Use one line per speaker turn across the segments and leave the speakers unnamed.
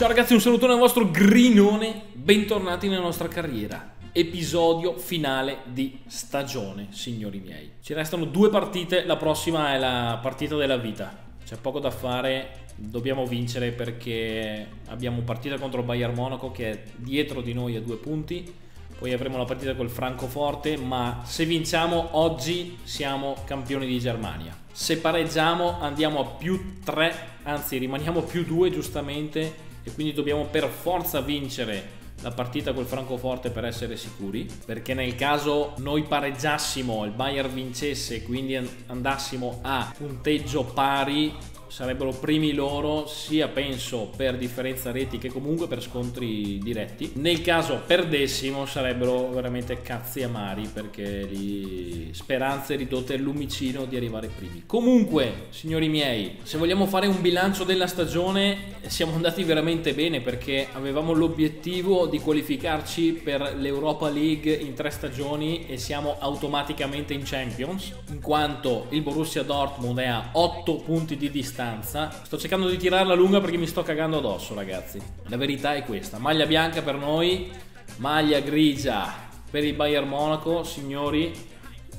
Ciao ragazzi, un salutone al vostro grinone, bentornati nella nostra carriera. Episodio finale di stagione, signori miei. Ci restano due partite, la prossima è la partita della vita. C'è poco da fare, dobbiamo vincere perché abbiamo partita contro il Bayern Monaco che è dietro di noi a due punti. Poi avremo la partita col Francoforte, ma se vinciamo oggi siamo campioni di Germania. Se pareggiamo andiamo a più 3, anzi rimaniamo più 2 giustamente e quindi dobbiamo per forza vincere la partita col Francoforte per essere sicuri perché nel caso noi pareggiassimo il Bayern vincesse e quindi andassimo a punteggio pari sarebbero primi loro sia penso per differenza reti che comunque per scontri diretti. Nel caso perdessimo sarebbero veramente cazzi amari perché lì speranze ridotte lumicino di arrivare primi. Comunque signori miei se vogliamo fare un bilancio della stagione siamo andati veramente bene perché avevamo l'obiettivo di qualificarci per l'Europa League in tre stagioni e siamo automaticamente in Champions in quanto il Borussia Dortmund è a 8 punti di distanza distanza. Sto cercando di tirarla lunga perché mi sto cagando addosso, ragazzi. La verità è questa. Maglia bianca per noi, maglia grigia per il Bayern Monaco, signori.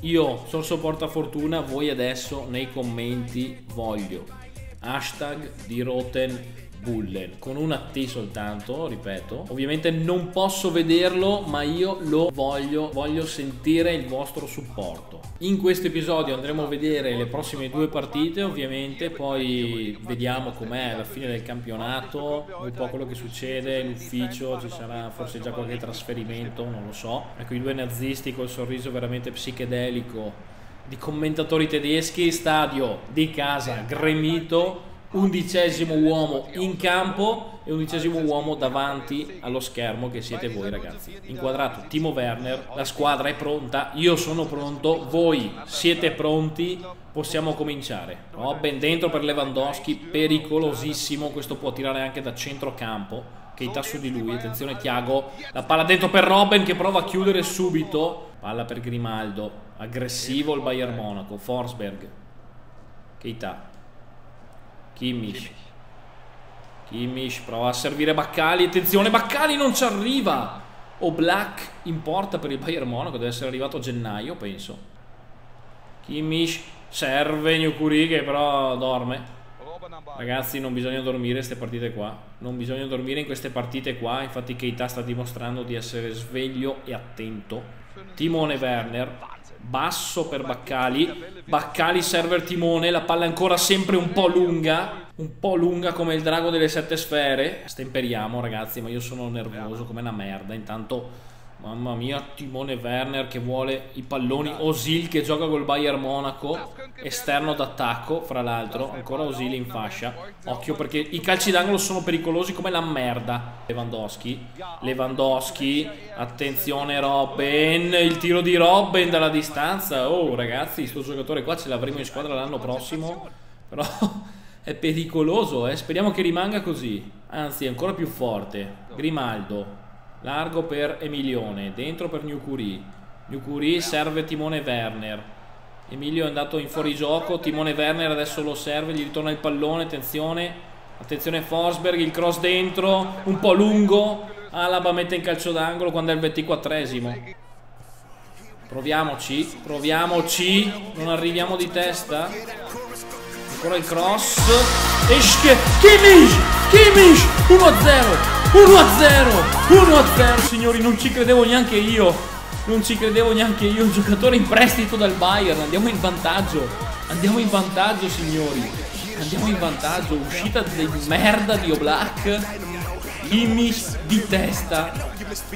Io sorso porta fortuna, voi adesso nei commenti voglio hashtag di Roten Bullen con una T soltanto, ripeto. Ovviamente non posso vederlo, ma io lo voglio, voglio sentire il vostro supporto. In questo episodio andremo a vedere le prossime due partite, ovviamente, poi vediamo com'è alla fine del campionato, un po' quello che succede in ufficio, ci sarà forse già qualche trasferimento, non lo so. Ecco i due nazisti col sorriso veramente psichedelico di commentatori tedeschi, stadio di casa gremito undicesimo uomo in campo e undicesimo uomo davanti allo schermo che siete voi ragazzi. Inquadrato Timo Werner, la squadra è pronta, io sono pronto, voi siete pronti, possiamo cominciare. Robben dentro per Lewandowski, pericolosissimo, questo può tirare anche da centrocampo. Keita su di lui, attenzione Tiago, la palla dentro per Robben che prova a chiudere subito. Palla per Grimaldo, aggressivo il Bayern Monaco, Forsberg. Keita Kimmich. Kimmich prova a servire Baccali. Attenzione, Baccali non ci arriva. O Black in porta per il Bayern Monaco. Deve essere arrivato a gennaio, penso. Kimmich serve Nukuri che però dorme. Ragazzi non bisogna dormire queste partite qua Non bisogna dormire in queste partite qua Infatti Keita sta dimostrando di essere sveglio e attento Timone Werner Basso per Baccali. Baccali serve il timone La palla è ancora sempre un po' lunga Un po' lunga come il drago delle sette sfere. Stemperiamo ragazzi Ma io sono nervoso come una merda. Intanto Mamma mia, Timone Werner che vuole i palloni. Osil che gioca col Bayern Monaco. Esterno d'attacco, fra l'altro. Ancora Osil in fascia. Occhio perché i calci d'angolo sono pericolosi come la merda. Lewandowski. Lewandowski. Attenzione Robben. Il tiro di Robben dalla distanza. Oh ragazzi, questo giocatore qua ce l'avremo in squadra l'anno prossimo. Però è pericoloso, eh. Speriamo che rimanga così. Anzi, ancora più forte. Grimaldo. Largo per Emilione, dentro per Newcuri. Newcuri serve Timone Werner. Emilio è andato in fuorigioco, Timone Werner adesso lo serve, gli ritorna il pallone, attenzione. Attenzione Forsberg, il cross dentro, un po' lungo. Alaba mette in calcio d'angolo quando è il 24esimo. Proviamoci, proviamoci. Non arriviamo di testa. Ancora il cross. Eschke, Kimmich, Kimmich, 1-0. 1 a 0 1 a 0 signori non ci credevo neanche io. Non ci credevo neanche io un giocatore in prestito dal Bayern. Andiamo in vantaggio. Andiamo in vantaggio signori. Andiamo in vantaggio. Uscita di merda di Oblak Kimmich di testa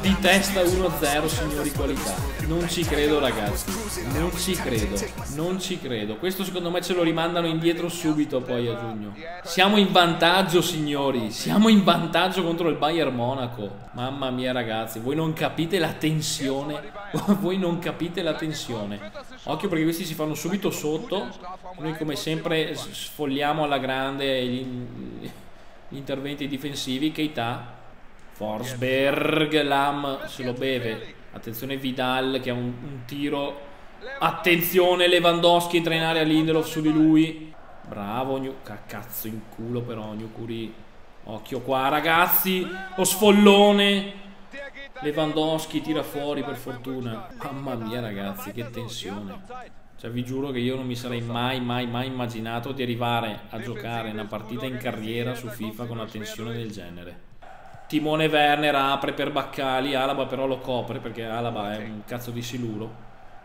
di testa 1-0 signori qualità. Non ci credo ragazzi. Non ci credo. Non ci credo. Questo secondo me ce lo rimandano indietro subito poi a giugno. Siamo in vantaggio signori. Siamo in vantaggio contro il Bayern Monaco. Mamma mia ragazzi. Voi non capite la tensione. Voi non capite la tensione. Occhio perché questi si fanno subito sotto. Noi come sempre sfogliamo alla grande gli, interventi difensivi Keita Forsberg, Lam se lo beve. Attenzione Vidal che ha un, un tiro. Attenzione Lewandowski entra in area Lindelof su di lui. Bravo, New... cazzo in culo però Newcuri. Occhio qua, ragazzi. Lo sfollone. Lewandowski tira fuori per fortuna. Mamma mia, ragazzi, che tensione. Cioè, vi giuro che io non mi sarei mai, mai, mai immaginato di arrivare a giocare una partita in carriera su FIFA con una tensione del genere. Timone Werner apre per Baccali, Alaba però lo copre perché Alaba è un cazzo di siluro.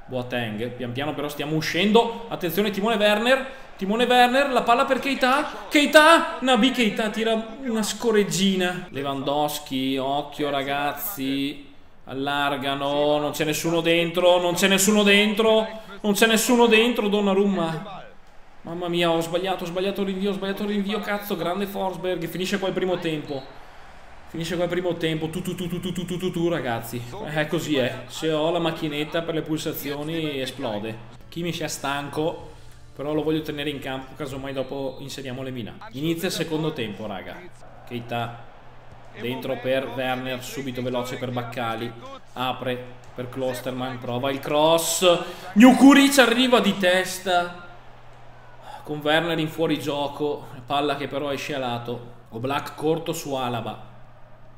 Boateng, pian piano però stiamo uscendo. Attenzione Timone Werner, Timone Werner, la palla per Keita. Keita, Nabi Keita tira una scoreggina. Lewandowski, occhio ragazzi. Allargano, non c'è nessuno dentro, non c'è nessuno dentro, non c'è nessuno dentro, Donnarumma. Mamma mia, ho sbagliato, ho sbagliato rinvio, ho sbagliato rinvio, cazzo, grande Forsberg, finisce qua il primo tempo. Finisce qua il primo tempo, tu tu tu tu tu tu tu tu, tu ragazzi. Eh, così è. Se ho la macchinetta per le pulsazioni esplode. Kimmich è stanco, però lo voglio tenere in campo, casomai dopo inseriamo le mina. Inizia il secondo tempo, raga. Keita dentro per Werner, subito veloce per Baccali. Apre per Klosterman, prova il cross. Nukuric arriva di testa. Con Werner in fuorigioco, palla che però esce a lato. Oblak corto su Alaba.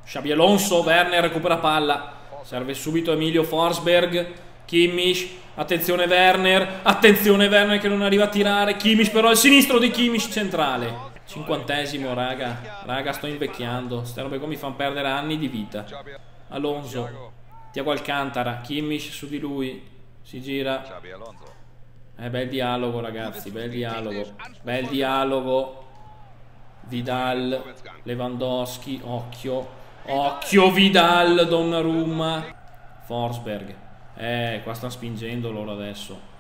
Xabi Alonso, Werner recupera palla. Serve subito Emilio Forsberg. Kimmich, attenzione Werner, attenzione Werner che non arriva a tirare. Kimmich però il sinistro di Kimmich centrale. Cinquantesimo, raga. Raga, sto invecchiando. Queste robe qua mi fanno perdere anni di vita. Alonso. Tiago Alcantara. Kimmich su di lui. Si gira. Eh, bel dialogo, ragazzi. Bel dialogo. Bel dialogo. Vidal. Lewandowski. Occhio. Occhio Vidal, Donnarumma. Forsberg. Eh, qua stanno spingendo loro adesso.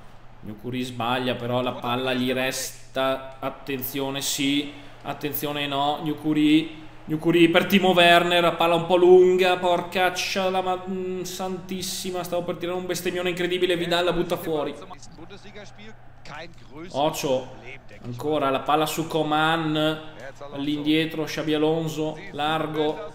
Nukuri sbaglia, però la palla gli resta. Attenzione, sì. Attenzione, no. Nukuri. Nukuri per Timo Werner. Palla un po' lunga. Porcaccia la ma mm, santissima. Stavo per tirare un bestemmione incredibile. Vidal la butta fuori. Ocio. Ancora la palla su Coman. All'indietro. Xabi Alonso. Largo.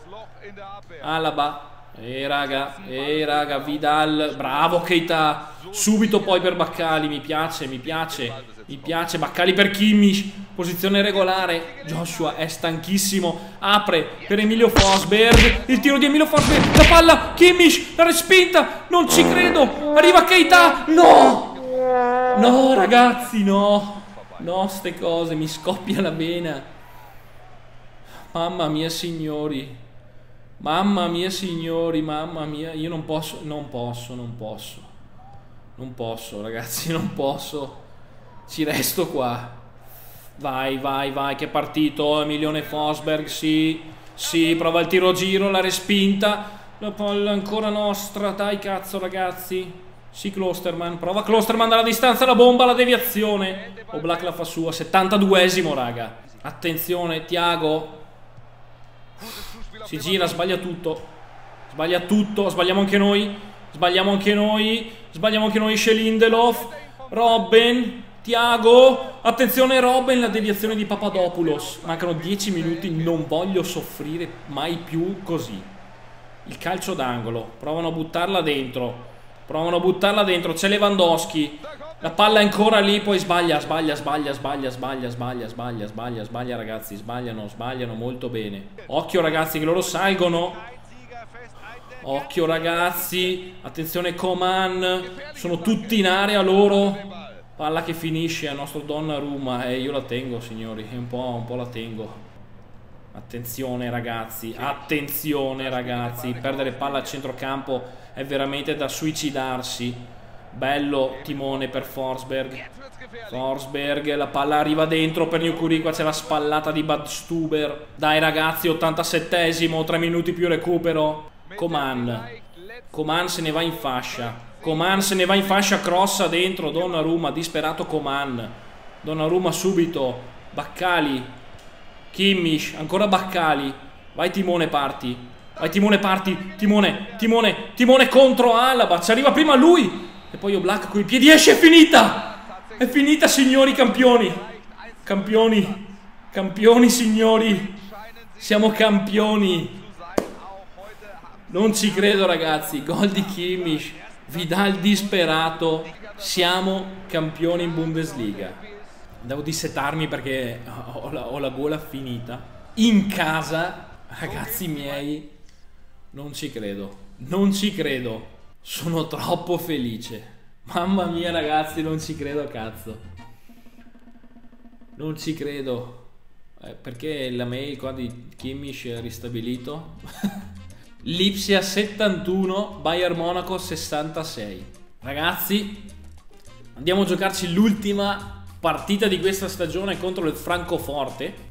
Alaba. E raga, e raga, Vidal, bravo Keita, subito poi per Baccali, mi piace, mi piace, mi piace, Baccali per Kimmich, posizione regolare, Joshua è stanchissimo, apre per Emilio Fosberg, il tiro di Emilio Fosberg, la palla, Kimmich, la respinta, non ci credo, arriva Keita, no, no ragazzi, no, no ste cose, mi scoppia la vena, mamma mia signori, Mamma mia signori, mamma mia, io non posso, non posso, non posso. Non posso, ragazzi, non posso. Ci resto qua. Vai, vai, vai, che partito. Emilione Fosberg, sì. Sì, prova il tiro giro, la respinta. La palla ancora nostra. Dai, cazzo, ragazzi. Sì, Klosterman. Prova Klosterman dalla distanza, la bomba, la deviazione. O Black la fa sua. 72esimo, raga. Attenzione, Tiago. Si gira, sbaglia tutto. Sbaglia tutto, sbagliamo anche noi. Sbagliamo anche noi. Sbagliamo anche noi, Shelindelov. Robben. Tiago. Attenzione Robben, la deviazione di Papadopoulos. Mancano 10 minuti, non voglio soffrire mai più così. Il calcio d'angolo. Provano a buttarla dentro. Provano a buttarla dentro. C'è Lewandowski. La palla è ancora lì, poi sbaglia, sbaglia, sbaglia, sbaglia, sbaglia, sbaglia, sbaglia, sbaglia, sbaglia, ragazzi, sbagliano, sbagliano molto bene. Occhio ragazzi che loro salgono. Occhio ragazzi, attenzione Coman, sono tutti in area loro. Palla che finisce a nostro Donnarumma e eh, io la tengo signori, un po', un po' la tengo. Attenzione ragazzi, attenzione ragazzi, perdere palla a centrocampo è veramente da suicidarsi. Bello timone per Forsberg. Forsberg, la palla arriva dentro per Nukuri, qua c'è la spallata di Bad Stuber. Dai ragazzi, 87esimo, 3 minuti più recupero. Coman. Coman se ne va in fascia. Coman se ne va in fascia, crossa dentro, Donnarumma, disperato Coman. Donnarumma subito. Baccali. Kimmich, ancora Baccali. Vai Timone, parti. Vai Timone, parti. Timone, Timone, Timone contro Alaba. Ci arriva prima lui. E poi Oblak con i piedi esce, è finita! È finita, signori campioni! Campioni! Campioni, signori! Siamo campioni! Non ci credo, ragazzi. Gol di Kimmich. Vidal disperato. Siamo campioni in Bundesliga. Devo dissetarmi perché ho la, ho la gola finita. in casa, ragazzi miei, non ci credo. Non ci credo. Sono troppo felice. Mamma mia ragazzi, non ci credo cazzo. Non ci credo. Eh, perché la mail qua di Kimmich è ristabilito? Lipsia 71, Bayern Monaco 66. Ragazzi, andiamo a giocarci l'ultima partita di questa stagione contro il Francoforte.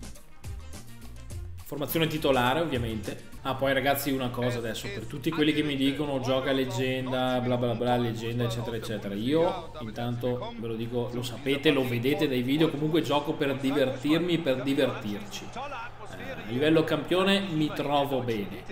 Formazione titolare, ovviamente. Ah, poi ragazzi, una cosa adesso, per tutti quelli che mi dicono gioca leggenda, bla bla bla, leggenda, eccetera, eccetera. Io, intanto, ve lo dico, lo sapete, lo vedete dai video, comunque gioco per divertirmi, per divertirci. Eh, a livello campione mi trovo bene.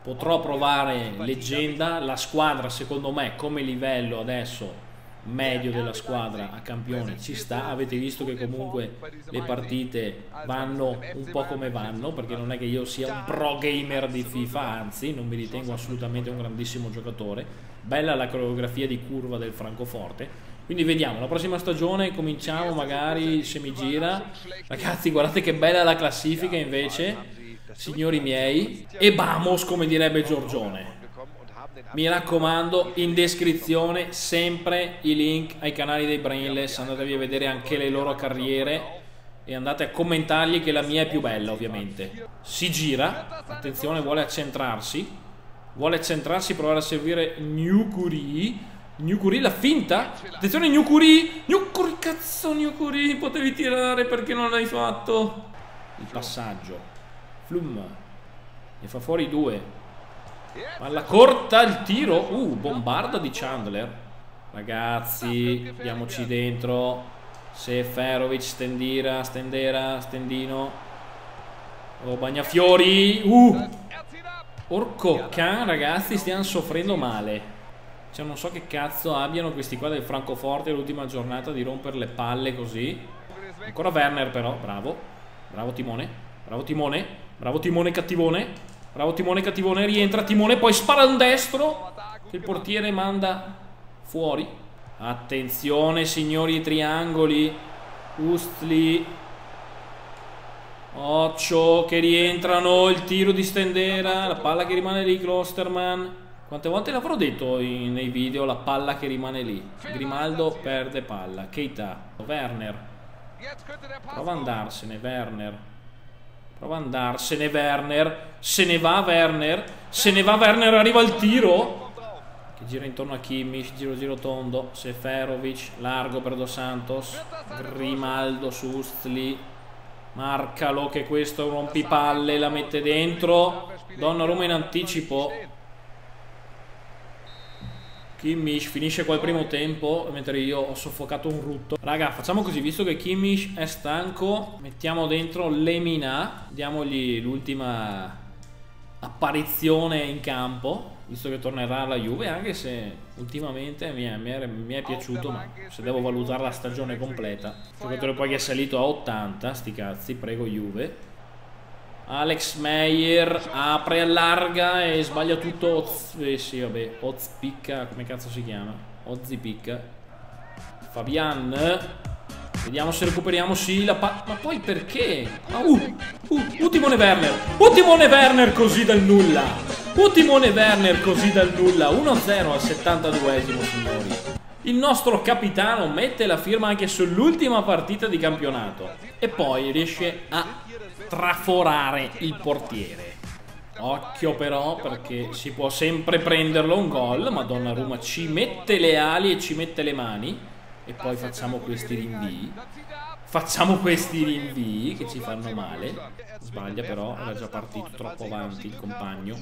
Potrò provare leggenda, la squadra secondo me come livello adesso medio della squadra a campione ci sta avete visto che comunque le partite vanno un po' come vanno perché non è che io sia un pro gamer di FIFA anzi non mi ritengo assolutamente un grandissimo giocatore bella la coreografia di curva del Francoforte quindi vediamo, la prossima stagione cominciamo magari se mi gira. Ragazzi, guardate che bella la classifica invece, signori miei. E vamos, come direbbe Giorgione. Mi raccomando, in descrizione sempre i link ai canali dei Brainless, andatevi a vedere anche le loro carriere e andate a commentargli che la mia è più bella ovviamente. Si gira, attenzione vuole accentrarsi, vuole accentrarsi, provare a servire Nukuri Nukuri, la finta? Attenzione Nukuri, Nukuri, cazzo Nukuri, potevi tirare perché non l'hai fatto? Il passaggio, Flum, ne fa fuori due. Palla corta, il tiro, uh, bombarda di Chandler. Ragazzi, diamoci dentro. Seferovic, Stendira, Stendera, Stendino. Oh, Bagnafiori, uh. Orco can, ragazzi, stiamo soffrendo male. Cioè non so che cazzo abbiano questi qua del Francoforte l'ultima giornata di rompere le palle così. Ancora Werner però, bravo. Bravo Timone, bravo Timone, bravo Timone cattivone. Bravo Timone cattivone, rientra Timone, poi spara un destro che il portiere manda fuori. Attenzione signori triangoli. Ustli. Occio che rientrano, il tiro di Stendera, la palla che rimane lì, Klosterman. Quante volte l'avrò detto in, nei video la palla che rimane lì? Grimaldo perde palla. Keita. Werner. Prova ad andarsene, Werner. Prova ad andarsene, Werner. Se ne va Werner. Se ne va Werner, arriva il tiro. Che gira intorno a Kimmich, giro giro tondo. Seferovic, largo per Dos Santos. Grimaldo su Ustli. Marcalo che questo rompipalle, la mette dentro. Donnarumma in anticipo. Kimmich finisce qua il primo tempo mentre io ho soffocato un rutto. Raga facciamo così visto che Kimmich è stanco Mettiamo dentro Lemina Diamogli l'ultima apparizione in campo Visto che tornerà alla Juve Anche se ultimamente mi è, mi è, mi è piaciuto Ma se devo valutare la stagione completa Giocatore poi che è salito a 80 Sti cazzi prego Juve Alex Meyer apre, allarga e sbaglia tutto. Oz, eh sì, vabbè. Oz picca, come cazzo si chiama? Ozzi picca. Fabian. Vediamo se recuperiamo sì la pa... Ma poi perché? Ah, uh, uh, Utimone Werner. Utimone Werner così dal nulla. Utimone Werner così dal nulla. 1-0 al 72esimo, signori. Il nostro capitano mette la firma anche sull'ultima partita di campionato. E poi riesce a traforare il portiere. Occhio però perché si può sempre prenderlo un gol, ma Donnarumma ci mette le ali e ci mette le mani e poi facciamo questi rinvii. Facciamo questi rinvii che ci fanno male. Sbaglia però, era già partito troppo avanti il compagno.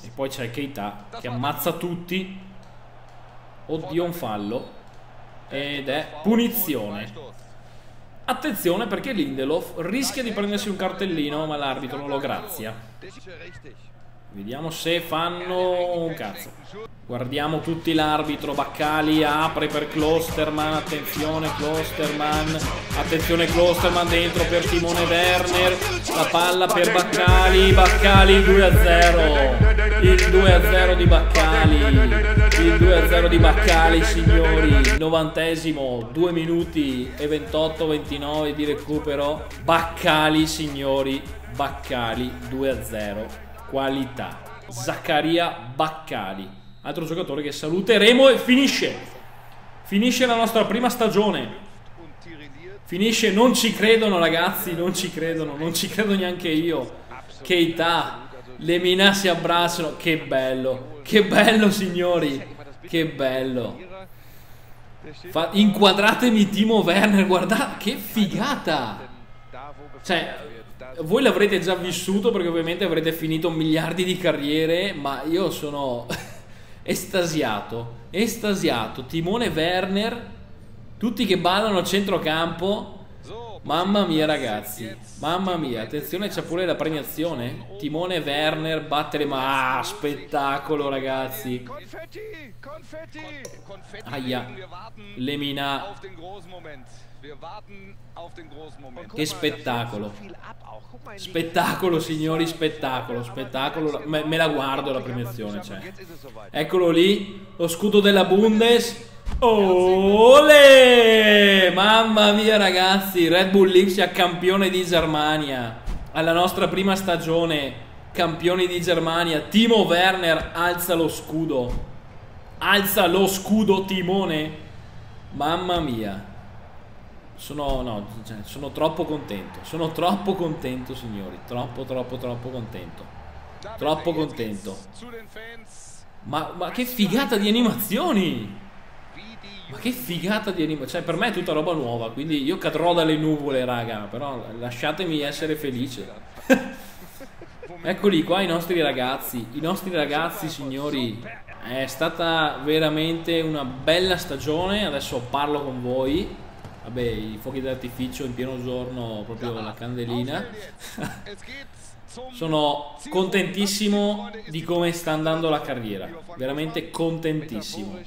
E poi c'è Keita che ammazza tutti. Oddio un fallo. Ed è punizione. Attenzione perché Lindelof rischia di prendersi un cartellino ma l'arbitro non lo grazia. Vediamo se fanno un cazzo. Guardiamo tutti l'arbitro. Baccali apre per Klosterman. Attenzione Klosterman. Attenzione Klosterman dentro per Timone Werner. La palla per Baccali. Baccali 2 a 0. Il 2-0 di Baccali, il 2-0 di Baccali signori, novantesimo, 2 minuti e 28-29 di recupero, Baccali signori, Baccali 2-0, qualità, Zaccaria Baccali, altro giocatore che saluteremo e finisce, finisce la nostra prima stagione, finisce, non ci credono ragazzi, non ci credono, non ci credo neanche io, Keita, le Mina si abbracciano. Che bello. Che bello, signori. Che bello. Fa inquadratemi Timo Werner. Guardate, che figata. Cioè, voi l'avrete già vissuto perché ovviamente avrete finito miliardi di carriere, ma io sono estasiato. Estasiato. Timone Werner. Tutti che ballano a centrocampo. Mamma mia ragazzi, mamma mia, attenzione c'è pure la premiazione. Timone Werner batte le ma ah, spettacolo ragazzi. Aia, Lemina. Che spettacolo. Spettacolo signori, spettacolo, spettacolo. Me, me la guardo la premiazione, cioè. Eccolo lì, lo scudo della Bundes. Ole! Mamma mia ragazzi, Red Bull Lipsia campione di Germania. Alla nostra prima stagione, campioni di Germania. Timo Werner alza lo scudo. Alza lo scudo Timone. Mamma mia. Sono, no, cioè, sono troppo contento. Sono troppo contento, signori. Troppo, troppo, troppo contento. Troppo contento. Ma, ma che figata di animazioni! Ma che figata di anima. Cioè, per me è tutta roba nuova. Quindi io cadrò dalle nuvole, raga. Però lasciatemi essere felice. Eccoli qua i nostri ragazzi. I nostri ragazzi, signori. È stata veramente una bella stagione. Adesso parlo con voi. Vabbè, i fuochi d'artificio in pieno giorno, proprio la candelina. Sono contentissimo di come sta andando la carriera. Veramente contentissimo.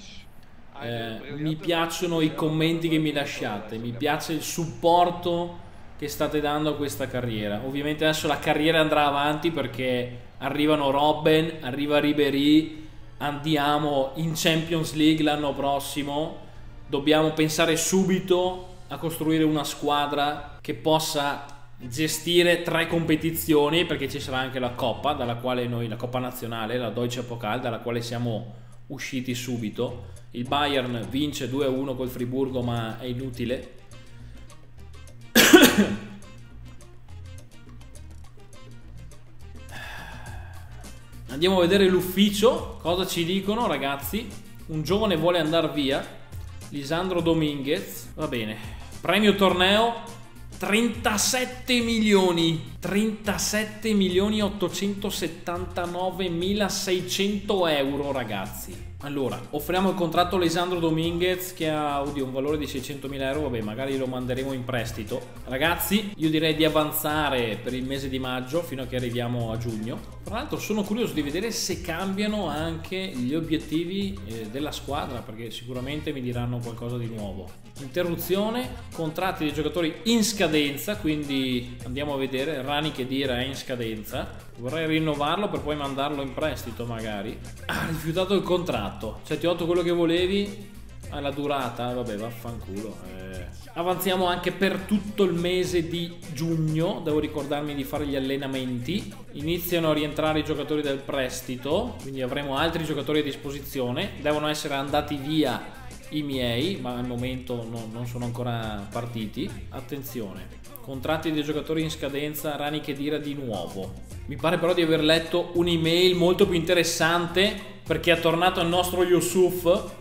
Eh, mi piacciono i commenti che mi lasciate, mi piace il supporto che state dando a questa carriera. Ovviamente adesso la carriera andrà avanti perché arrivano Robben, arriva Ribery, andiamo in Champions League l'anno prossimo. Dobbiamo pensare subito a costruire una squadra che possa gestire tre competizioni perché ci sarà anche la Coppa, dalla quale noi, la Coppa nazionale, la Deutsche Pokal, dalla quale siamo usciti subito il Bayern vince 2-1 col Friburgo ma è inutile. Andiamo a vedere l'ufficio, cosa ci dicono ragazzi. Un giovane vuole andare via, Lisandro Dominguez, va bene. Premio torneo 37 milioni 37 milioni 879 mila 600 euro ragazzi allora, offriamo il contratto a Alessandro Dominguez che ha oddio, un valore di 600.000 euro, vabbè magari lo manderemo in prestito. Ragazzi, io direi di avanzare per il mese di maggio fino a che arriviamo a giugno. Tra l'altro sono curioso di vedere se cambiano anche gli obiettivi eh, della squadra perché sicuramente mi diranno qualcosa di nuovo. Interruzione, contratti dei giocatori in scadenza, quindi andiamo a vedere, Rani che dire è in scadenza. Vorrei rinnovarlo per poi mandarlo in prestito magari. Ha rifiutato il contratto. Cioè ti ho dato quello che volevi. Alla durata, vabbè, vaffanculo. Eh. Avanziamo anche per tutto il mese di giugno. Devo ricordarmi di fare gli allenamenti. Iniziano a rientrare i giocatori del prestito. Quindi avremo altri giocatori a disposizione. Devono essere andati via i miei, ma al momento no, non sono ancora partiti. Attenzione, contratti dei giocatori in scadenza, Rani che dira di nuovo. Mi pare però di aver letto un'email molto più interessante perché è tornato il nostro Yusuf.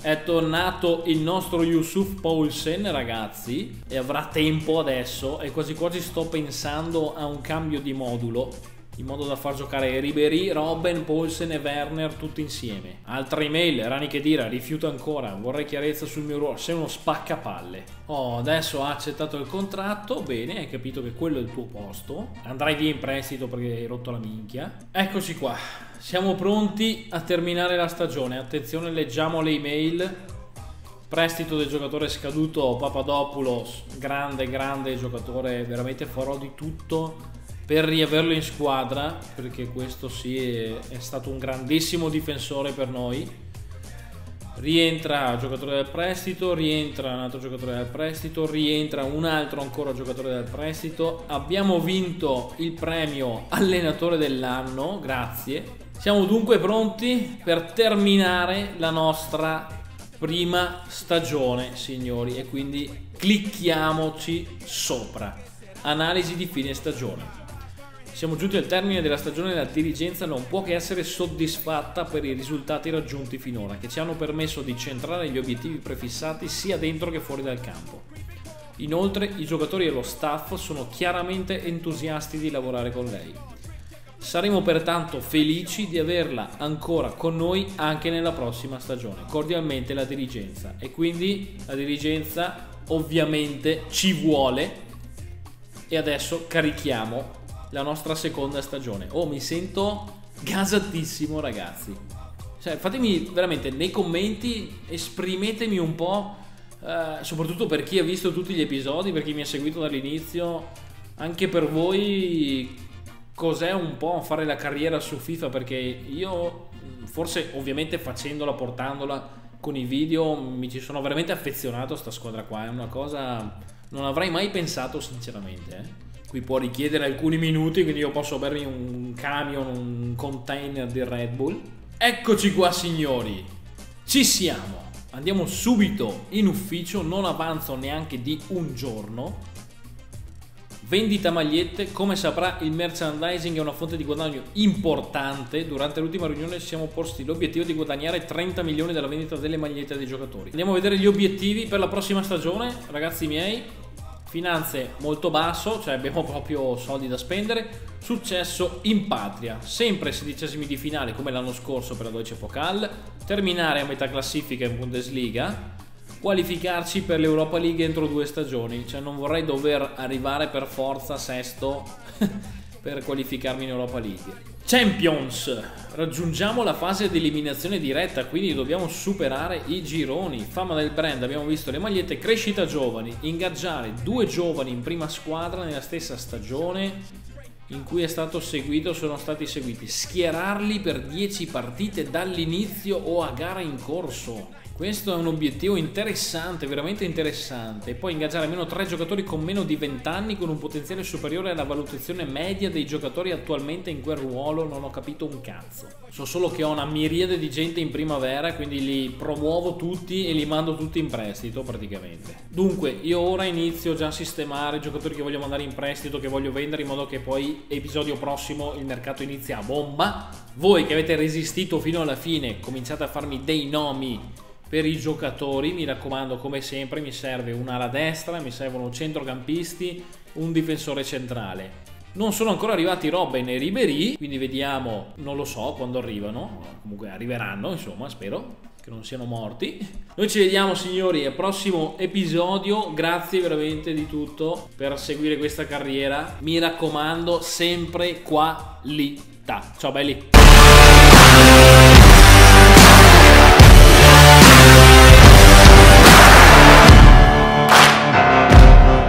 È tornato il nostro Yusuf Paulsen, ragazzi, e avrà tempo adesso. E quasi quasi sto pensando a un cambio di modulo in modo da far giocare Ribery, Robben, Paulsen e Werner tutti insieme. Altra email, Rani che dira, rifiuto ancora, vorrei chiarezza sul mio ruolo, sei uno spaccapalle. Oh, adesso ha accettato il contratto, bene, hai capito che quello è il tuo posto. Andrai via in prestito perché hai rotto la minchia. Eccoci qua, siamo pronti a terminare la stagione. Attenzione, leggiamo le email. Prestito del giocatore scaduto Papadopoulos, grande, grande giocatore, veramente farò di tutto per riaverlo in squadra, perché questo sì è, è stato un grandissimo difensore per noi. Rientra giocatore del prestito, rientra un altro giocatore del prestito, rientra un altro ancora giocatore del prestito. Abbiamo vinto il premio allenatore dell'anno, grazie. Siamo dunque pronti per terminare la nostra prima stagione, signori, e quindi clicchiamoci sopra. Analisi di fine stagione. Siamo giunti al termine della stagione e la dirigenza non può che essere soddisfatta per i risultati raggiunti finora, che ci hanno permesso di centrare gli obiettivi prefissati sia dentro che fuori dal campo. Inoltre i giocatori e lo staff sono chiaramente entusiasti di lavorare con lei. Saremo pertanto felici di averla ancora con noi anche nella prossima stagione. Cordialmente la dirigenza. E quindi la dirigenza ovviamente ci vuole. E adesso carichiamo la nostra seconda stagione. Oh, mi sento gasatissimo, ragazzi. Cioè, fatemi veramente nei commenti, esprimetemi un po', eh, soprattutto per chi ha visto tutti gli episodi, per chi mi ha seguito dall'inizio, anche per voi cos'è un po' fare la carriera su FIFA, perché io, forse ovviamente facendola, portandola con i video, mi ci sono veramente affezionato a sta squadra qua, è una cosa... non avrei mai pensato sinceramente, eh qui può richiedere alcuni minuti, quindi io posso bermi un camion, un container di Red Bull. Eccoci qua signori, ci siamo. Andiamo subito in ufficio, non avanzo neanche di un giorno. Vendita magliette, come saprà il merchandising è una fonte di guadagno importante. Durante l'ultima riunione ci siamo posti l'obiettivo di guadagnare 30 milioni dalla vendita delle magliette dei giocatori. Andiamo a vedere gli obiettivi per la prossima stagione, ragazzi miei finanze molto basso, cioè abbiamo proprio soldi da spendere, successo in patria, sempre sedicesimi di finale come l'anno scorso per la Deutsche Pokal, terminare a metà classifica in Bundesliga, qualificarci per l'Europa League entro due stagioni, cioè non vorrei dover arrivare per forza sesto per qualificarmi in Europa League. Champions, raggiungiamo la fase di eliminazione diretta, quindi dobbiamo superare i gironi. Fama del brand, abbiamo visto le magliette, crescita giovani, ingaggiare due giovani in prima squadra nella stessa stagione in cui è stato seguito sono stati seguiti, schierarli per 10 partite dall'inizio o a gara in corso. Questo è un obiettivo interessante, veramente interessante. Poi ingaggiare almeno 3 giocatori con meno di 20 anni con un potenziale superiore alla valutazione media dei giocatori attualmente in quel ruolo. Non ho capito un cazzo. So solo che ho una miriade di gente in primavera, quindi li promuovo tutti e li mando tutti in prestito praticamente. Dunque, io ora inizio già a sistemare i giocatori che voglio mandare in prestito, che voglio vendere in modo che poi episodio prossimo il mercato inizia a bomba. Voi che avete resistito fino alla fine, cominciate a farmi dei nomi per i giocatori, mi raccomando, come sempre, mi serve un'ala destra, mi servono centrocampisti, un difensore centrale. Non sono ancora arrivati Robben e Ribery, quindi vediamo, non lo so quando arrivano, comunque arriveranno, insomma, spero che non siano morti. Noi ci vediamo signori al prossimo episodio, grazie veramente di tutto per seguire questa carriera. Mi raccomando, sempre qualità. Ciao belli.